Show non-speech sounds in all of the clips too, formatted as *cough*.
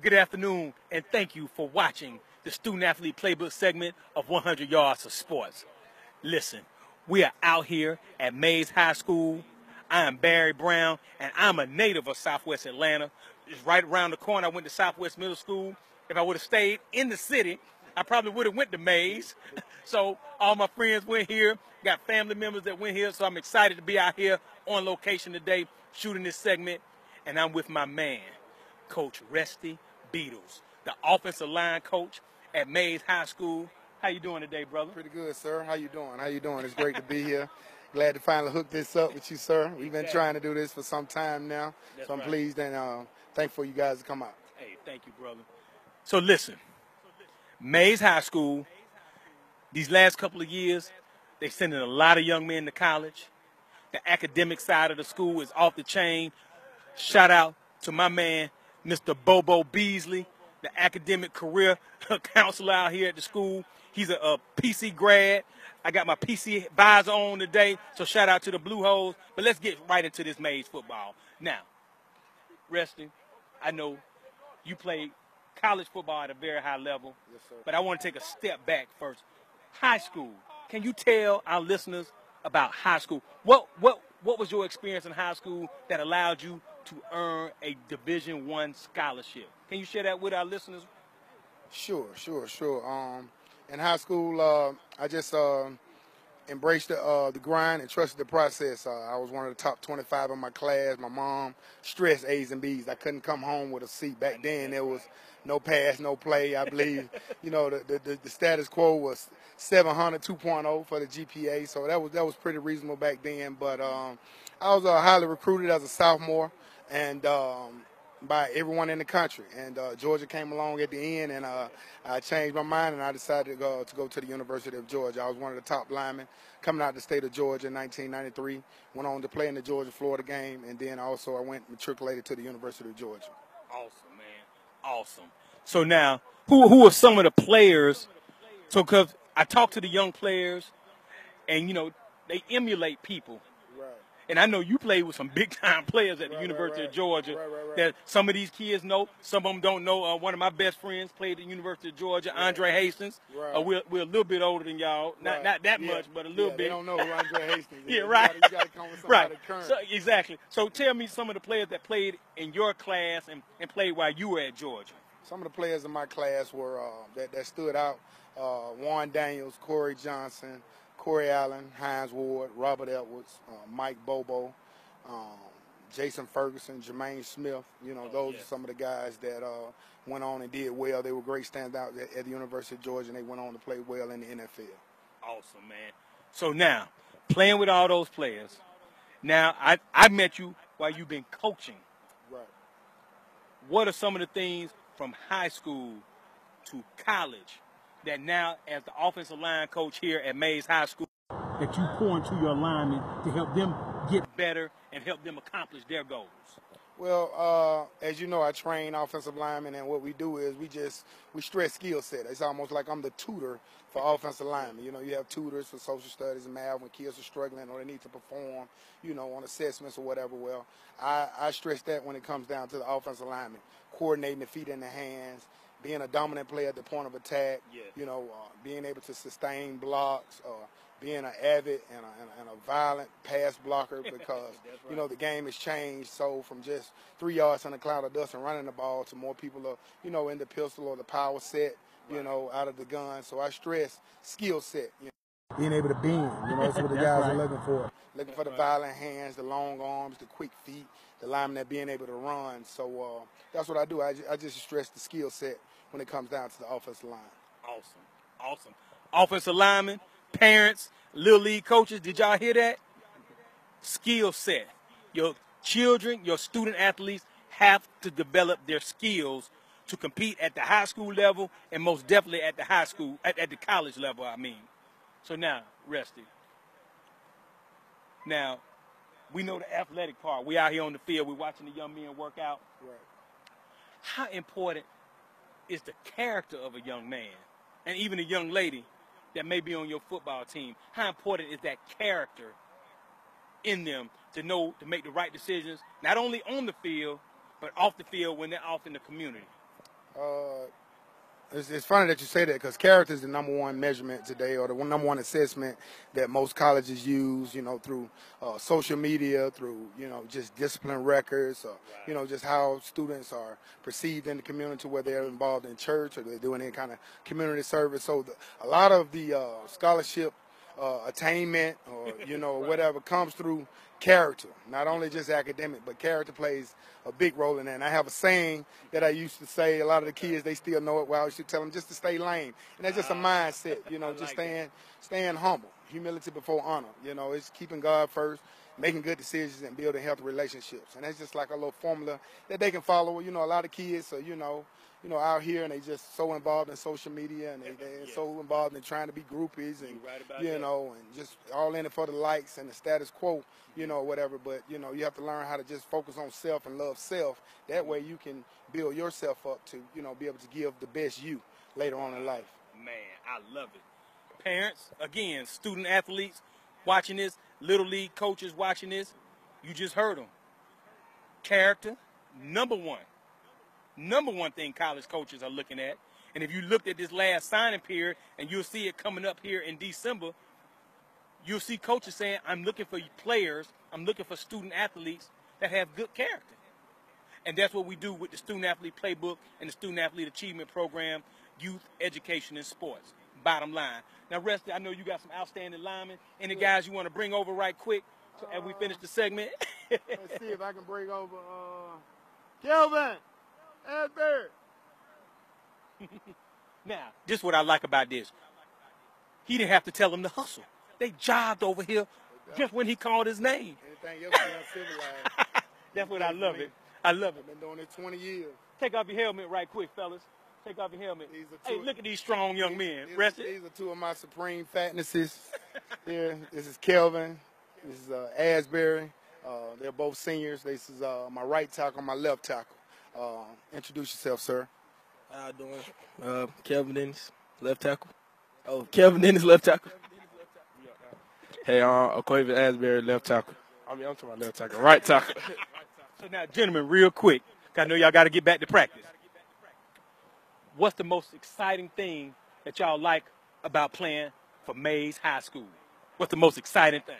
Good afternoon, and thank you for watching the Student Athlete Playbook segment of 100 Yards of Sports. Listen, we are out here at Mays High School. I am Barry Brown, and I'm a native of Southwest Atlanta. It's right around the corner. I went to Southwest Middle School. If I would have stayed in the city, I probably would have went to Mays. *laughs* So all my friends went here, got family members that went here. So I'm excited to be out here on location today, shooting this segment, and I'm with my man, Coach Resty Beadles, the offensive line coach at Mays High School. How you doing today, brother? Pretty good, sir. How you doing? How you doing? It's great to be here. Glad to finally hook this up with you, sir. We've been trying to do this for some time now, That's so I'm right. pleased and uh, thankful you guys to come out. Hey, thank you, brother. So listen, Mays High School, these last couple of years, they sending a lot of young men to college. The academic side of the school is off the chain. Shout out to my man, Mr. Bobo Beasley, the academic career *laughs* counselor out here at the school. He's a, a PC grad. I got my PC visor on today, so shout out to the Blue Hose. But let's get right into this Mays football. Now, Resty, I know you played college football at a very high level, Yes, sir. but I want to take a step back first. High school. Can you tell our listeners about high school? What what what was your experience in high school that allowed you to earn a Division One scholarship? Can you share that with our listeners? Sure, sure, sure. Um, in high school, uh, I just uh, embraced the, uh, the grind and trusted the process. Uh, I was one of the top 25 in my class. My mom stressed A's and B's. I couldn't come home with a C. Back then, there was no pass, no play. I believe, you know, the, the, the, the status quo was 700, 2.0 for the GPA. So that was that was pretty reasonable back then. But um, I was uh, highly recruited as a sophomore, and um, by everyone in the country. And uh, Georgia came along at the end, and uh, I changed my mind, and I decided to go to go to the University of Georgia. I was one of the top linemen coming out of the state of Georgia in 1993. Went on to play in the Georgia-Florida game, and then also I went matriculated to the University of Georgia. Awesome, man. Awesome. So now, who who are some of the players? So, cause I talk to the young players, and you know they emulate people. And I know you played with some *laughs* big time players at the Right, University right, of Georgia right, right, right. that some of these kids know, some of them don't know. Uh, one of my best friends played at the University of Georgia, Andre Hastings. Right. Uh, we're, we're a little bit older than y'all. Not not that Yeah. much, but a little yeah, bit. They don't know who Andre *laughs* Hastings is. Yeah, You right. gotta- You got to come with somebody right. current. So, exactly. So tell me some of the players that played in your class and, and played while you were at Georgia. Some of the players in my class were uh, that, that stood out: uh, Warren Daniels, Corey Johnson, Corey Allen, Hines Ward, Robert Edwards, uh, Mike Bobo, um, Jason Ferguson, Jermaine Smith. You know, Oh, those are some of the guys that uh, went on and did well. They were great standouts at, at the University of Georgia, and they went on to play well in the NFL. Awesome, man. So now, playing with all those players, now I, I met you while you've been coaching. Right. What are some of the things from high school to college that now, as the offensive line coach here at Mays High School, that you pour into your linemen to help them get better and help them accomplish their goals? Well, uh, as you know, I train offensive linemen, and what we do is we just we stress skill set. It's almost like I'm the tutor for offensive linemen. You know, you have tutors for social studies and math when kids are struggling or they need to perform, you know, on assessments or whatever. Well, I, I stress that when it comes down to the offensive lineman, coordinating the feet and the hands, being a dominant player at the point of attack, Yeah. you know, uh, being able to sustain blocks, uh, being an avid and a, and a- and a violent pass blocker *laughs* because you know the game has changed. So from just three yards in a cloud of dust and running the ball to more people are you know in the pistol or the power set, you know, out of the gun. So I stress skill set. You know. Being able to bend, you know, that's what the *laughs* That's guys right. are looking for. Looking for the violent hands, the long arms, the quick feet, the lineman that being able to run. So uh, that's what I do. I, I just stress the skill set when it comes down to the offensive line. Awesome. Awesome. Offensive linemen, parents, little league coaches, did y'all hear that? Skill set. Your children, your student athletes have to develop their skills to compete at the high school level and most definitely at the high school, at, at the college level, I mean. So now, Resty. Now, we know the athletic part. We out here on the field, we're watching the young men work out. Right. How important is the character of a young man and even a young lady that may be on your football team? How important is that character in them to know to make the right decisions, not only on the field, but off the field when they're off in the community? Uh, it's, it's funny that you say that because character is the number one measurement today, or the one, number one assessment that most colleges use. You know, through uh, social media, through you know just discipline records, or you know just how students are perceived in the community, whether they're involved in church or they're doing any kind of community service. So the, a lot of the uh, scholarship uh, attainment or you *laughs* know whatever comes through character. Not only just academic but character plays a big role in that. And i have a saying that i used to say a lot of the kids they still know it well i used to tell them just to stay lame. And that's just a mindset you *laughs* know just staying staying humble humility before honor. You know it's keeping god first making good decisions and building healthy relationships and that's just like a little formula that they can follow you know a lot of kids are you know you know, out here and they just so involved in social media and they, they're yes. so involved in trying to be groupies and, right you that. know, and just all in it for the likes and the status quo, you know, whatever. But, you know, you have to learn how to just focus on self and love self. That mm-hmm. way you can build yourself up to, you know, be able to give the best you later on in life. Man, I love it. Parents, again, student athletes watching this, little league coaches watching this, you just heard them. Character, number one number one thing college coaches are looking at. And if you looked at this last signing period, and you'll see it coming up here in December, you'll see coaches saying, I'm looking for players, I'm looking for student athletes that have good character. And that's what we do with the Student Athlete Playbook and the Student Athlete Achievement Program, Youth Education and Sports. Bottom line. Now, Rusty, I know you got some outstanding linemen. Any guys you want to bring over right quick as we finish the segment? *laughs* Let's see if I can bring over uh, Kelvin. Asbury. *laughs* now, this is what I like about this. He didn't have to tell him to hustle. They jobbed over here just when he called his name. Anything else uncivilized. *laughs* That's what I love it. I love it. I've been doing it 20 years. Take off your helmet right quick, fellas. Take off your helmet. Hey, look at these strong young men. These, these are two of my supreme fatnesses. *laughs* Here, this is Kelvin. This is uh, Asbury. Uh, they're both seniors. This is uh, my right tackle, my left tackle. Uh, introduce yourself, sir. How you doing? Uh, Kelvin Dennis, left tackle. Oh, Kelvin Dennis, left tackle. Hey, uh, Aquavius Asbury, left tackle. I mean, I'm talking about left tackle, right tackle. *laughs* so now, gentlemen, real quick, I know y'all got to get back to practice. What's the most exciting thing that y'all like about playing for Mays High School? What's the most exciting thing?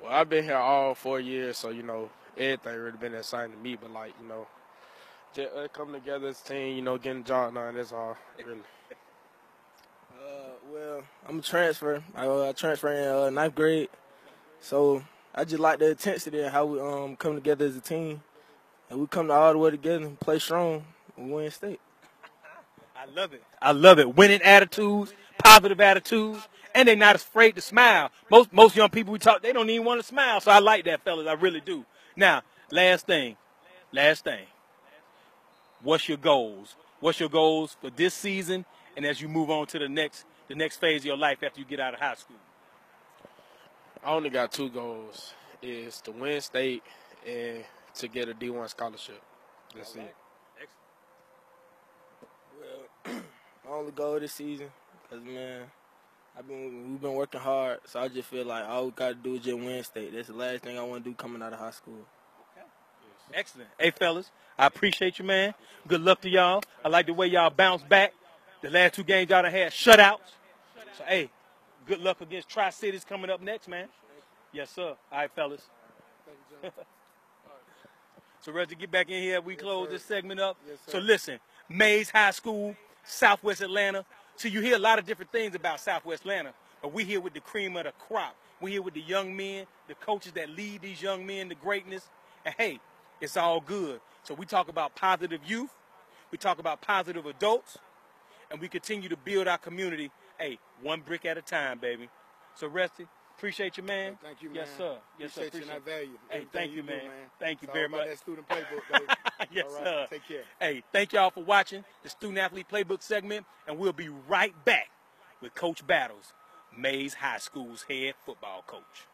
Well, I've been here all four years, so you know everything really been assigned to me. But like you know, just uh, coming together as a team, you know, getting the job done. That's all really. Uh, well, I'm a transfer. I, uh, I transfer in uh, ninth grade, so I just like the intensity and how we um come together as a team, and we come all the way together and play strong and win state. I love it. I love it. Winning attitudes, positive attitudes, and they're not afraid to smile. Most most young people we talk, they don't even want to smile. So I like that, fellas. I really do. Now, last thing, last thing. What's your goals? What's your goals for this season, and as you move on to the next the next phase of your life after you get out of high school? I only got two goals: is to win state and to get a D1 scholarship. That's it. Well, my only goal this season, cause man, I've been we've been working hard, so I just feel like all we gotta do is just win state. That's the last thing I want to do coming out of high school. Okay. Excellent. Hey fellas, I appreciate you, man. Good luck to y'all. I like the way y'all bounce back. The last two games y'all had shutouts. So hey, good luck against Tri Cities coming up next, man. Yes, sir. All right, fellas. *laughs* so ready to get back in here. We yes, close sir. this segment up. Yes, so listen, Mays High School, Southwest Atlanta. So you hear a lot of different things about Southwest Atlanta, but we here with the cream of the crop. We here with the young men, the coaches that lead these young men to greatness. And hey, it's all good. So we talk about positive youth, we talk about positive adults, and we continue to build our community, hey, one brick at a time, baby. So Rusty, Appreciate you, man. Hey, thank you, man. Yes, sir. Yes, appreciate sir. Appreciate you and I value. Hey, thank you, man. Do, man. Thank you it's very much. that student playbook, *laughs* *laughs* yes, sir. Take care. Hey, thank y'all for watching the Student Athlete Playbook segment, and we'll be right back with Coach Battles, Mays High School's head football coach.